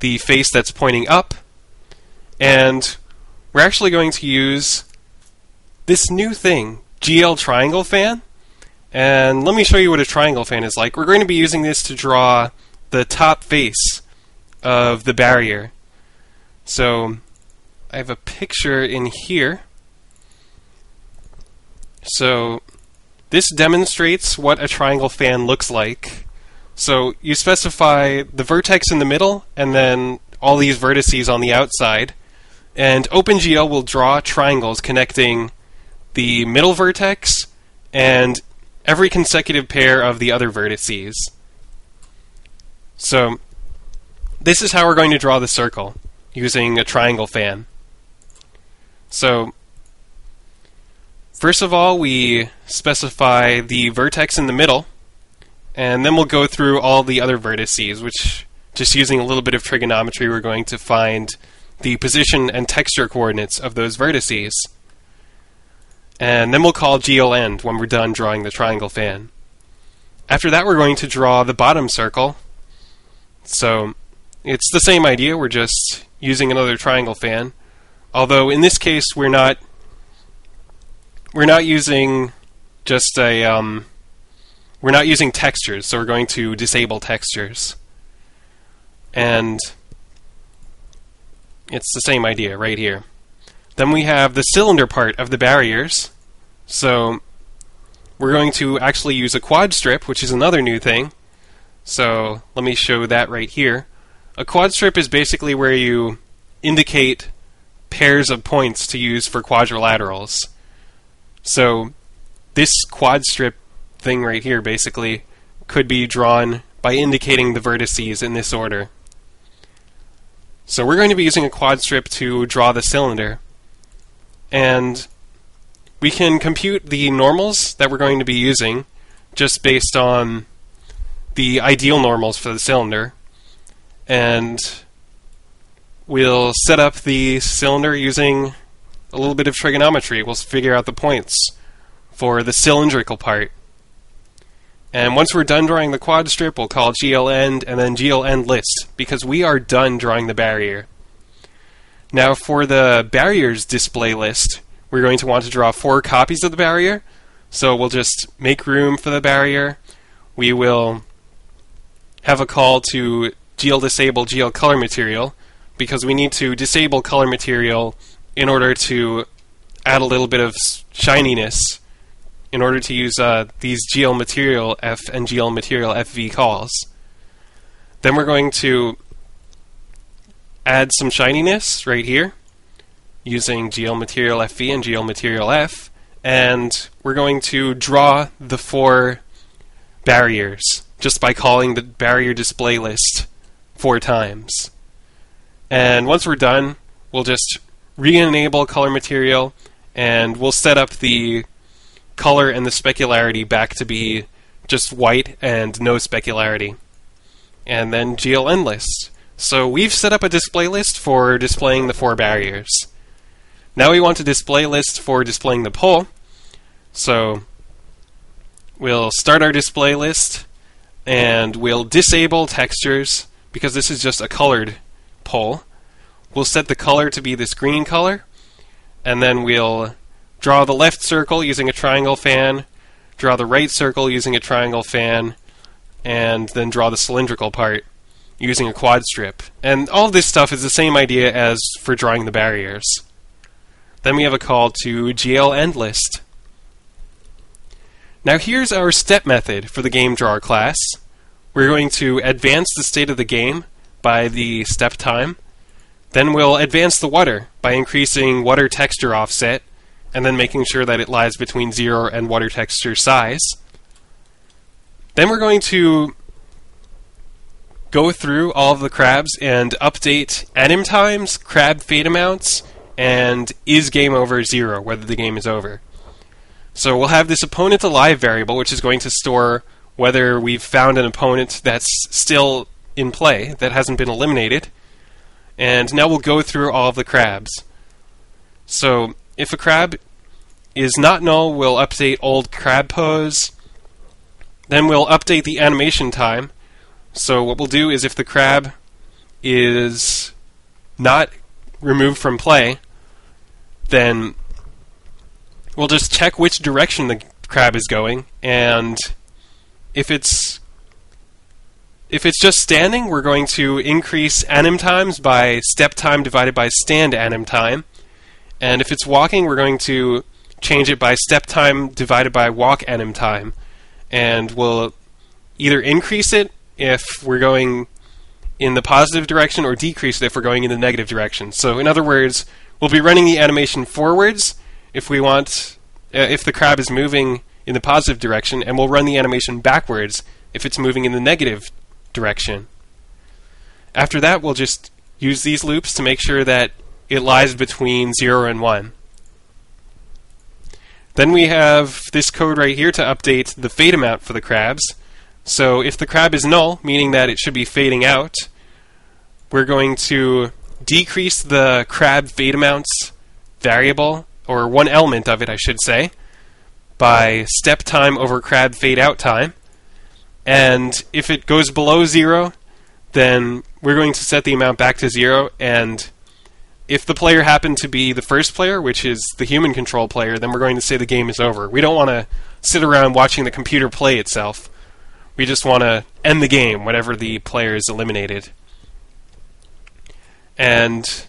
the face that's pointing up. And we're actually going to use this new thing, GL Triangle Fan. And let me show you what a triangle fan is like. We're going to be using this to draw the top face of the barrier. So I have a picture in here. So this demonstrates what a triangle fan looks like. So you specify the vertex in the middle and then all these vertices on the outside. And OpenGL will draw triangles connecting the middle vertex and every consecutive pair of the other vertices. So this is how we're going to draw the circle using a triangle fan. So First of all, we specify the vertex in the middle, and then we'll go through all the other vertices, which, just using a little bit of trigonometry, we're going to find the position and texture coordinates of those vertices. And then we'll call GL end when we're done drawing the triangle fan. After that, we're going to draw the bottom circle. So it's the same idea, we're just using another triangle fan. Although in this case, we're not we're not using just a um, we're not using textures, so we're going to disable textures. And it's the same idea right here. Then we have the cylinder part of the barriers. So we're going to actually use a quad strip, which is another new thing. So let me show that right here. A quad strip is basically where you indicate pairs of points to use for quadrilaterals. So this quad strip thing right here basically could be drawn by indicating the vertices in this order. So we're going to be using a quad strip to draw the cylinder. And we can compute the normals that we're going to be using just based on the ideal normals for the cylinder. And we'll set up the cylinder using a little bit of trigonometry. We'll figure out the points for the cylindrical part. And once we're done drawing the quad strip, we'll call GL end and then GL end list because we are done drawing the barrier. Now for the barriers display list, we're going to want to draw four copies of the barrier. So we'll just make room for the barrier. We will have a call to GL disable GL color material because we need to disable color material in order to add a little bit of shininess in order to use uh, these GL material F and GL material FV calls. Then we're going to add some shininess right here using GL material FV and GL material F and we're going to draw the four barriers just by calling the barrier display list four times. And once we're done, we'll just re-enable color material, and we'll set up the color and the specularity back to be just white and no specularity. And then GL end list. So we've set up a display list for displaying the four barriers. Now we want a display list for displaying the pole. So we'll start our display list and we'll disable textures because this is just a colored pole we'll set the color to be this green color, and then we'll draw the left circle using a triangle fan, draw the right circle using a triangle fan, and then draw the cylindrical part using a quad strip. And all this stuff is the same idea as for drawing the barriers. Then we have a call to GL. Now here's our step method for the Game Drawer class. we're going to advance the state of the game by the step time. Then we'll advance the water by increasing water texture offset and then making sure that it lies between 0 and water texture size. Then we're going to go through all of the crabs and update anim times, crab fade amounts, and is game over 0, whether the game is over. So we'll have this opponent alive variable, which is going to store whether we've found an opponent that's still in play, that hasn't been eliminated. And now we'll go through all of the crabs. So if a crab is not null, we'll update old crab pose. Then we'll update the animation time. So what we'll do is if the crab is not removed from play, then we'll just check which direction the crab is going, and if it's if it's just standing, we're going to increase anim times by step time divided by stand anim time. And if it's walking, we're going to change it by step time divided by walk anim time. And we'll either increase it if we're going in the positive direction or decrease it if we're going in the negative direction. So in other words, we'll be running the animation forwards if we want uh, if the crab is moving in the positive direction and we'll run the animation backwards if it's moving in the negative direction. After that, we'll just use these loops to make sure that it lies between 0 and 1. Then we have this code right here to update the fade amount for the crabs. So if the crab is null, meaning that it should be fading out, we're going to decrease the crab fade amounts variable, or one element of it, I should say, by step time over crab fade out time. And if it goes below zero, then we're going to set the amount back to zero. And if the player happened to be the first player, which is the human control player, then we're going to say the game is over. We don't want to sit around watching the computer play itself. We just want to end the game whenever the player is eliminated. And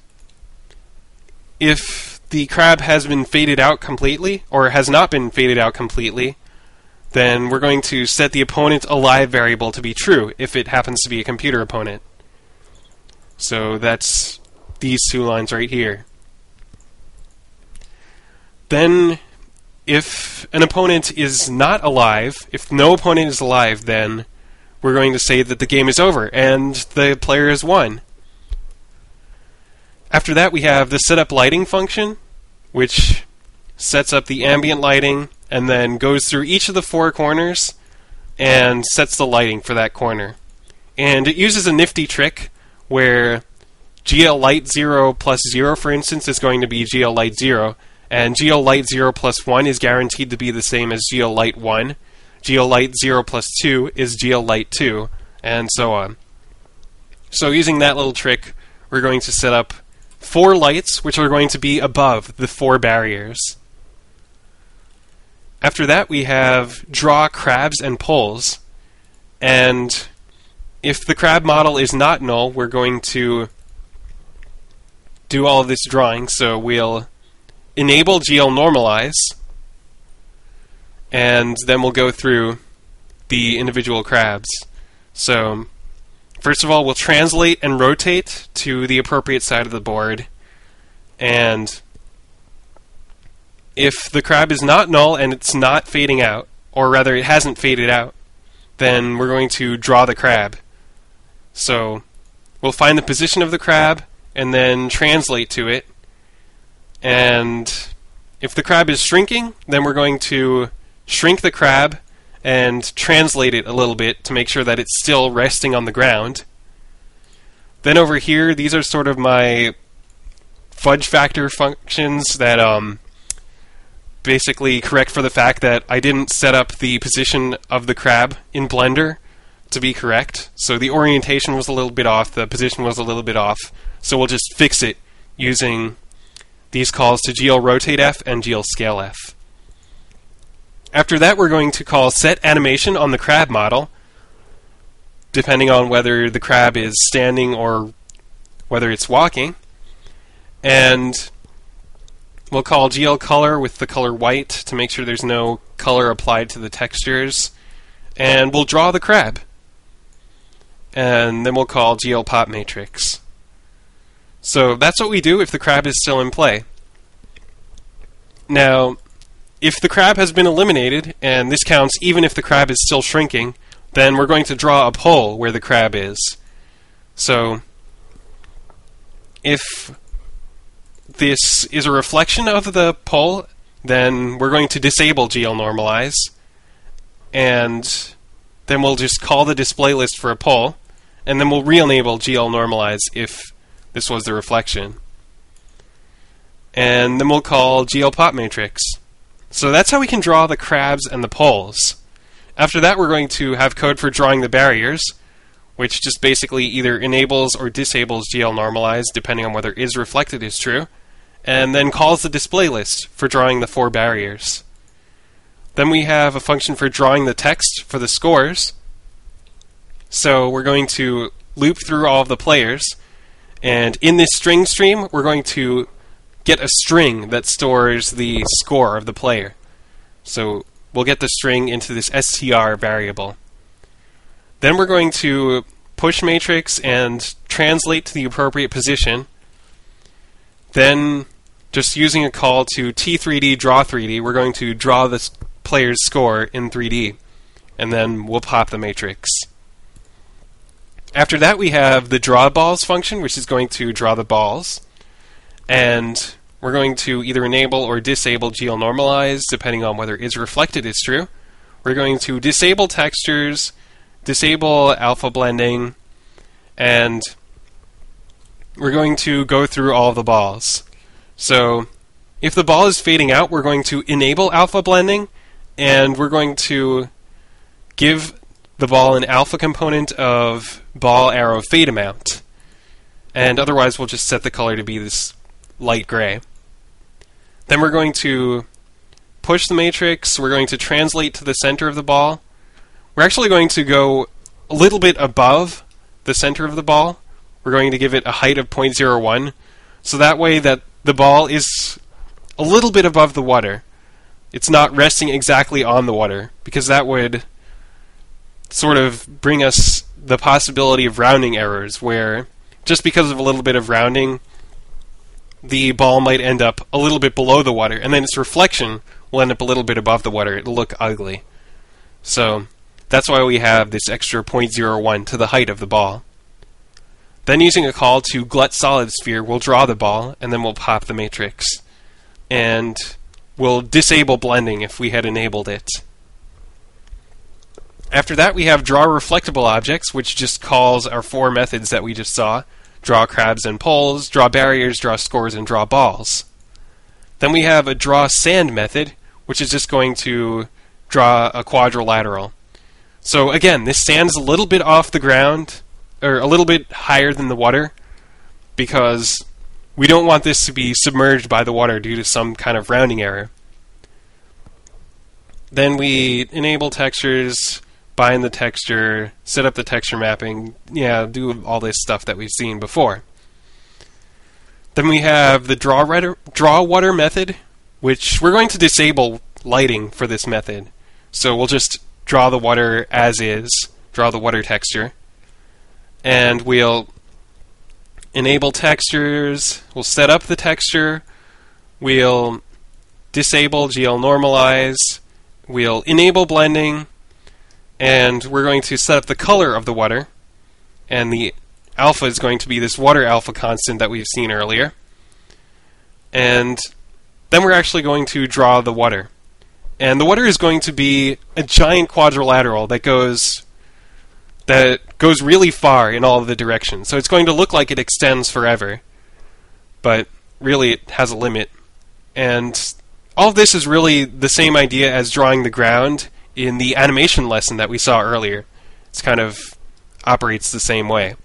if the crab has been faded out completely, or has not been faded out completely, then we're going to set the opponent alive variable to be true if it happens to be a computer opponent. So that's these two lines right here. Then, if an opponent is not alive, if no opponent is alive, then we're going to say that the game is over and the player has won. After that, we have the setup lighting function, which sets up the ambient lighting and then goes through each of the four corners and sets the lighting for that corner. And it uses a nifty trick where GL light 0 plus 0, for instance, is going to be GL light 0, and GL light 0 plus 1 is guaranteed to be the same as GL light 1. GL light 0 plus 2 is GL light 2, and so on. So using that little trick, we're going to set up four lights which are going to be above the four barriers. After that, we have draw crabs and poles. And if the crab model is not null, we're going to do all of this drawing. So we'll enable GL normalize, and then we'll go through the individual crabs. So first of all, we'll translate and rotate to the appropriate side of the board. And if the crab is not null and it's not fading out, or rather it hasn't faded out, then we're going to draw the crab. So we'll find the position of the crab and then translate to it. And if the crab is shrinking, then we're going to shrink the crab and translate it a little bit to make sure that it's still resting on the ground. Then over here, these are sort of my fudge factor functions that um, basically correct for the fact that I didn't set up the position of the crab in Blender to be correct. So the orientation was a little bit off, the position was a little bit off. So we'll just fix it using these calls to GL rotate F and GL scale F. After that, we're going to call set animation on the crab model, depending on whether the crab is standing or whether it's walking. And We'll call GL color with the color white to make sure there's no color applied to the textures. And we'll draw the crab. and then we'll call GL pop matrix. So that's what we do if the crab is still in play. Now, if the crab has been eliminated, and this counts even if the crab is still shrinking, then we're going to draw a pole where the crab is. So, if this is a reflection of the pole, then we're going to disable GL normalize, and then we'll just call the display list for a pole, and then we'll re-enable GL normalize if this was the reflection. And then we'll call GL pop matrix. So that's how we can draw the crabs and the poles. After that, we're going to have code for drawing the barriers, which just basically either enables or disables GL normalize, depending on whether is reflected is true, and then calls the display list for drawing the four barriers. Then we have a function for drawing the text for the scores. So we're going to loop through all of the players, and in this string stream, we're going to get a string that stores the score of the player. So we'll get the string into this str variable. Then we're going to push matrix and translate to the appropriate position. Then, just using a call to t3d draw 3d, we're going to draw the player's score in 3d, and then we'll pop the matrix. After that, we have the draw balls function, which is going to draw the balls, and we're going to either enable or disable GL normalize, depending on whether is reflected is true. We're going to disable textures disable alpha blending, and we're going to go through all the balls. So if the ball is fading out, we're going to enable alpha blending, and we're going to give the ball an alpha component of ball arrow fade amount. And otherwise, we'll just set the color to be this light gray. Then we're going to push the matrix, we're going to translate to the center of the ball, we're actually going to go a little bit above the center of the ball. We're going to give it a height of 0.01, so that way that the ball is a little bit above the water. It's not resting exactly on the water, because that would sort of bring us the possibility of rounding errors, where just because of a little bit of rounding, the ball might end up a little bit below the water, and then its reflection will end up a little bit above the water. It'll look ugly. So that's why we have this extra 0.01 to the height of the ball. Then using a call to glut solid sphere, we'll draw the ball, and then we'll pop the matrix. And we'll disable blending if we had enabled it. After that, we have draw reflectable objects, which just calls our four methods that we just saw. Draw crabs and poles, draw barriers, draw scores, and draw balls. Then we have a draw sand method, which is just going to draw a quadrilateral. So again, this sand's a little bit off the ground, or a little bit higher than the water, because we don't want this to be submerged by the water due to some kind of rounding error. Then we enable textures, bind the texture, set up the texture mapping, yeah, do all this stuff that we've seen before. Then we have the draw, draw water method, which we're going to disable lighting for this method. So we'll just draw the water as is, draw the water texture, and we'll enable textures, we'll set up the texture, we'll disable GL normalize, we'll enable blending, and we're going to set up the color of the water, and the alpha is going to be this water alpha constant that we've seen earlier. And then we're actually going to draw the water. And the water is going to be a giant quadrilateral that goes that goes really far in all the directions. So it's going to look like it extends forever. But really it has a limit. And all this is really the same idea as drawing the ground in the animation lesson that we saw earlier. It's kind of operates the same way.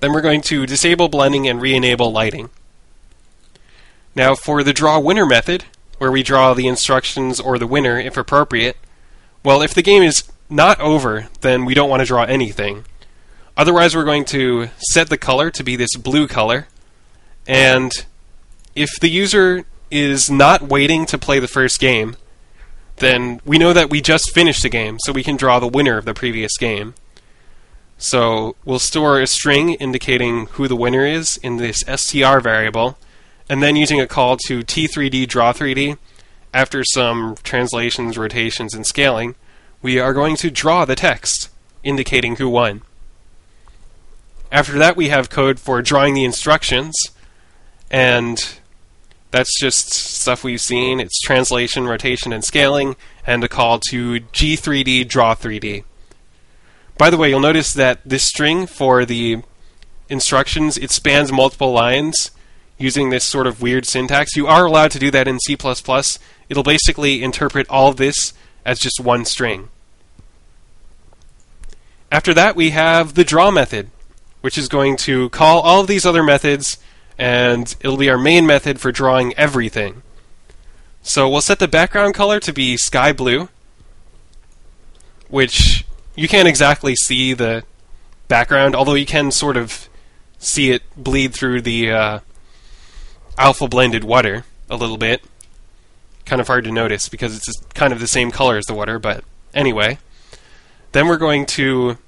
Then we're going to disable blending and re-enable lighting. Now for the draw winner method, where we draw the instructions or the winner if appropriate. Well, if the game is not over, then we don't want to draw anything. Otherwise, we're going to set the color to be this blue color. And if the user is not waiting to play the first game, then we know that we just finished the game, so we can draw the winner of the previous game. So we'll store a string indicating who the winner is in this str variable, and then using a call to t3d draw 3d, after some translations, rotations, and scaling, we are going to draw the text indicating who won. After that, we have code for drawing the instructions, and that's just stuff we've seen. It's translation, rotation, and scaling, and a call to T3D draw 3D. By the way, you'll notice that this string for the instructions, it spans multiple lines using this sort of weird syntax. You are allowed to do that in C++. It'll basically interpret all of this as just one string. After that, we have the draw method, which is going to call all of these other methods, and it'll be our main method for drawing everything. So we'll set the background color to be sky blue, which you can't exactly see the background, although you can sort of see it bleed through the uh, alpha blended water a little bit. Kind of hard to notice because it's kind of the same color as the water, but anyway. Then we're going to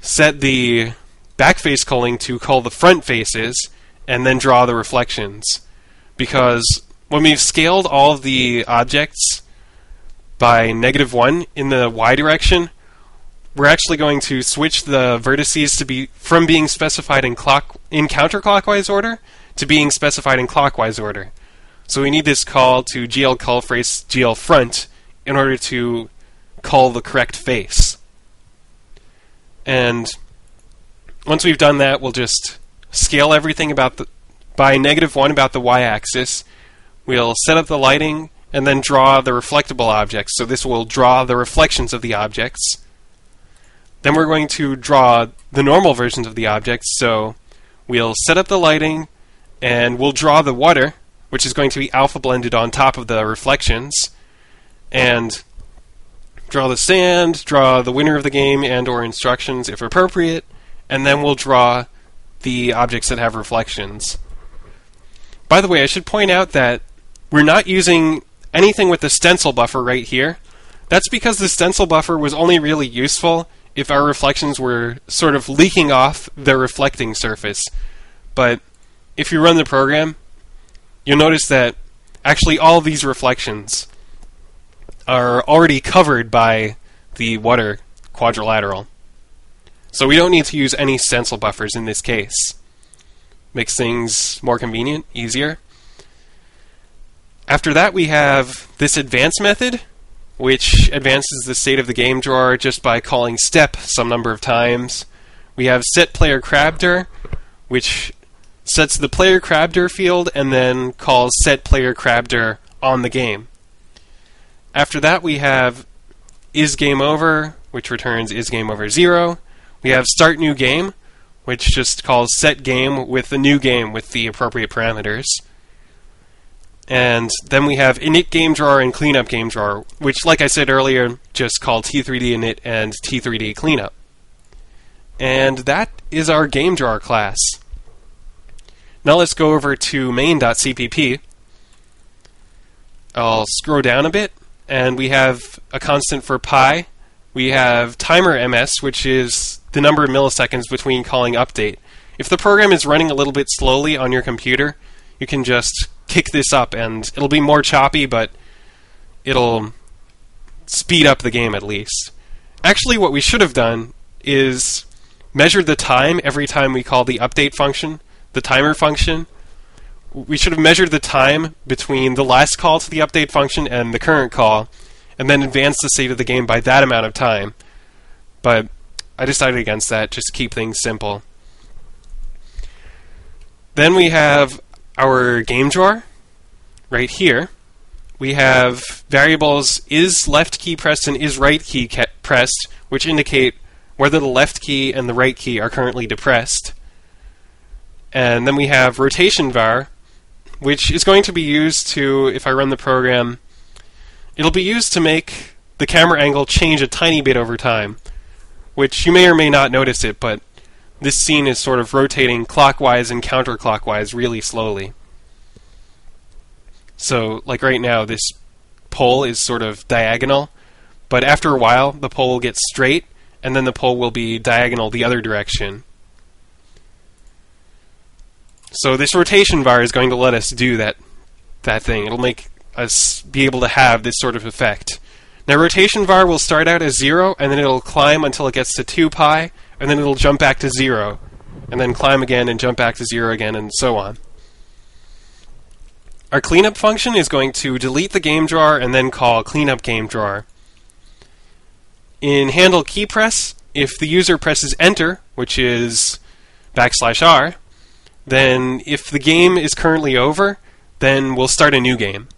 set the backface culling to cull the front faces and then draw the reflections. Because when we've scaled all the objects by negative 1 in the y direction, we're actually going to switch the vertices to be from being specified in clock in counterclockwise order to being specified in clockwise order. So we need this call to GL cull face GL front in order to cull the correct face. And once we've done that, we'll just scale everything about the by negative 1 about the y-axis. We'll set up the lighting and then draw the reflectable objects. So this will draw the reflections of the objects. Then we're going to draw the normal versions of the objects. So we'll set up the lighting and we'll draw the water, which is going to be alpha blended on top of the reflections. And draw the sand, draw the winner of the game and or instructions if appropriate, and then we'll draw the objects that have reflections. By the way, I should point out that we're not using anything with the stencil buffer right here. That's because the stencil buffer was only really useful if our reflections were sort of leaking off the reflecting surface. But if you run the program, you'll notice that actually all these reflections are already covered by the water quadrilateral. So we don't need to use any stencil buffers in this case. Makes things more convenient, easier. After that we have this advance method, which advances the state of the game drawer just by calling step some number of times. We have set player crabdir, which sets the player crabdir field and then calls set player crabdir on the game. After that, we have is game over, which returns is game over zero. We have start new game, which just calls set game with the new game with the appropriate parameters. And then we have init game drawer and cleanup game drawer, which, like I said earlier, just call t3d init and t3d cleanup. And that is our game drawer class. Now let's go over to main.cpp. I'll scroll down a bit and we have a constant for pi. We have timer ms, which is the number of milliseconds between calling update. If the program is running a little bit slowly on your computer, you can just kick this up and it'll be more choppy, but it'll speed up the game at least. Actually, what we should have done is measure the time every time we call the update function, the timer function, we should have measured the time between the last call to the update function and the current call, and then advance the state of the game by that amount of time. But I decided against that, just keep things simple. Then we have our game drawer right here. We have variables is left key pressed and is right key pressed, which indicate whether the left key and the right key are currently depressed. And then we have rotation var, which is going to be used to, if I run the program, it'll be used to make the camera angle change a tiny bit over time, which you may or may not notice it, but this scene is sort of rotating clockwise and counterclockwise really slowly. So, like right now, this pole is sort of diagonal, but after a while, the pole will get straight, and then the pole will be diagonal the other direction. So this rotation var is going to let us do that that thing. It'll make us be able to have this sort of effect. Now rotation var will start out as 0 and then it'll climb until it gets to 2 pi and then it'll jump back to 0 and then climb again and jump back to 0 again and so on. Our cleanup function is going to delete the game drawer and then call cleanup game drawer. In handle key press, if the user presses enter, which is backslash r, then if the game is currently over, then we'll start a new game.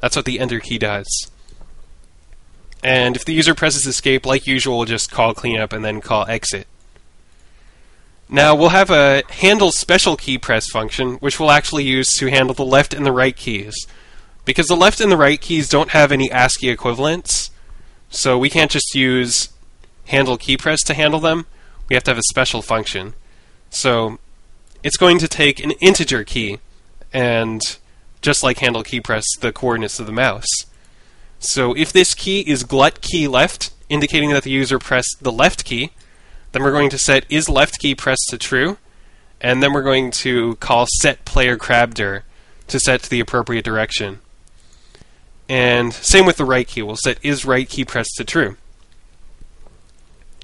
That's what the enter key does. And if the user presses escape, like usual, we'll just call cleanup and then call exit. Now we'll have a handle special key press function, which we'll actually use to handle the left and the right keys. Because the left and the right keys don't have any ASCII equivalents, so we can't just use handle key press to handle them. We have to have a special function. So it's going to take an integer key, and just like handle key press, the coordinates of the mouse. So if this key is glut key left, indicating that the user pressed the left key, then we're going to set is left key pressed to true, and then we're going to call set player crabdir to set to the appropriate direction. And same with the right key, we'll set is right key pressed to true.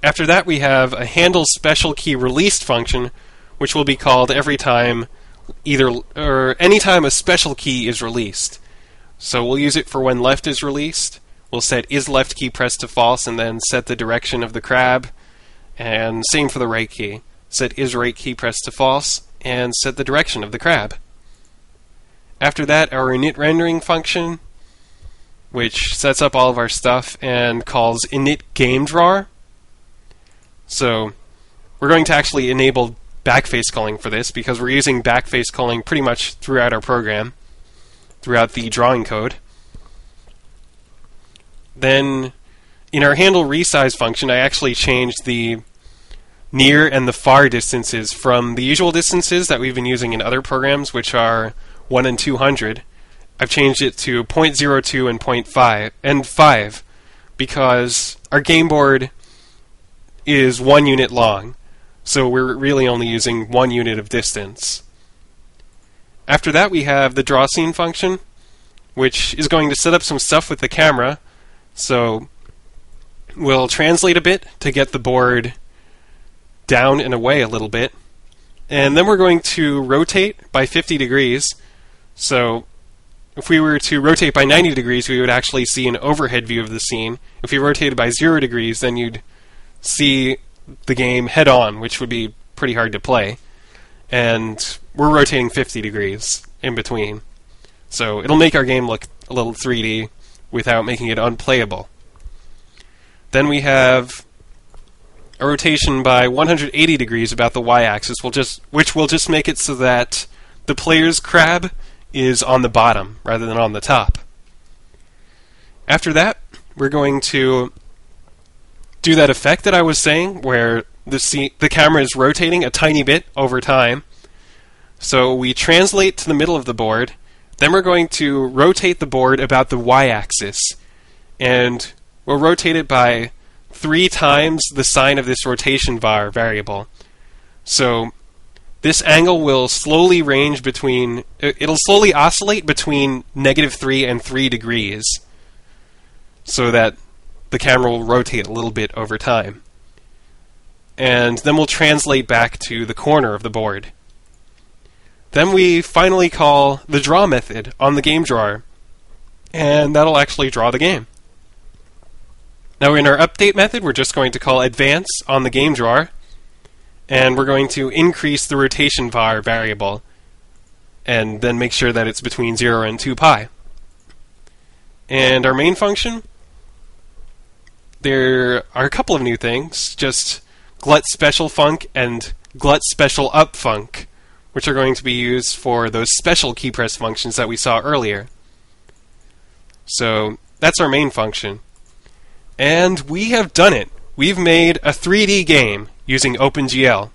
After that, we have a handle special key released function, which will be called every time either or anytime a special key is released. So we'll use it for when left is released. We'll set is left key pressed to false and then set the direction of the crab. And same for the right key. Set is right key pressed to false and set the direction of the crab. After that, our init rendering function, which sets up all of our stuff and calls init game drawer. So we're going to actually enable backface culling for this because we're using backface culling pretty much throughout our program, throughout the drawing code. Then in our handle resize function, I actually changed the near and the far distances from the usual distances that we've been using in other programs, which are 1 and 200. I've changed it to 0.02 and 0.5 and 5 because our game board is one unit long. So we're really only using one unit of distance. After that, we have the draw scene function, which is going to set up some stuff with the camera. So we'll translate a bit to get the board down and away a little bit. And then we're going to rotate by 50 degrees. So if we were to rotate by 90 degrees, we would actually see an overhead view of the scene. If we rotated by 0 degrees, then you'd see the game head on, which would be pretty hard to play. And we're rotating 50 degrees in between. So it'll make our game look a little 3D without making it unplayable. Then we have a rotation by 180 degrees about the y-axis, will just which will just make it so that the player's crab is on the bottom rather than on the top. After that, we're going to do that effect that I was saying, where the scene, the camera is rotating a tiny bit over time. So we translate to the middle of the board. Then we're going to rotate the board about the y-axis, and we'll rotate it by three times the sine of this rotation var variable. So this angle will slowly range between it'll slowly oscillate between negative 3 and 3 degrees so that the camera will rotate a little bit over time. And then we'll translate back to the corner of the board. Then we finally call the draw method on the game drawer, and that'll actually draw the game. Now in our update method, we're just going to call advance on the game drawer, and we're going to increase the rotation var variable, and then make sure that it's between 0 and 2 pi. And our main function, there are a couple of new things. Just glut special func and glut special up func, which are going to be used for those special key press functions that we saw earlier. So that's our main function. And we have done it. We've made a 3D game using OpenGL.